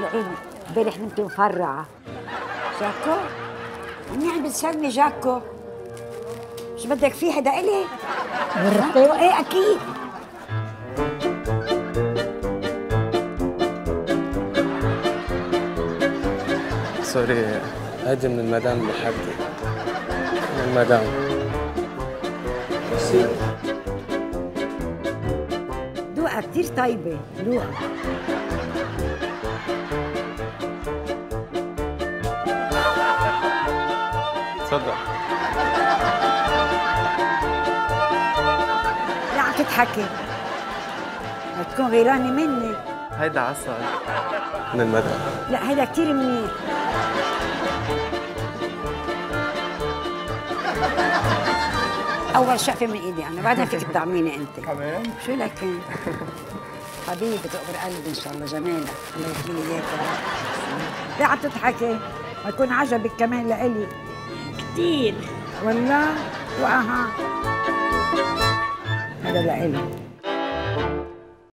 لعين امبارح نمت مفرعة جاكو؟ منيح بتسمي جاكو مش بدك فيه حدا إلي؟ مرتي؟ إيه أكيد. سوري هيدي من المدام اللي حدي من المدام. ميرسي. دوقة كتير طيبة. دوقة تفضل. تضحكي. بتكون غيرانة مني. هيدا عسل. من المدام لا هيدا كتير منيح. أول شقفة من إيدي أنا بعدين فيك تدعميني أنت. كمان؟ شو لك حبيبي تقبر قلبي إن شاء الله جمالك الله يخلي اياك. ليه عم تضحكي؟ ما يكون عجبك كمان لإلي. كثير والله؟ وأها. هذا لإلي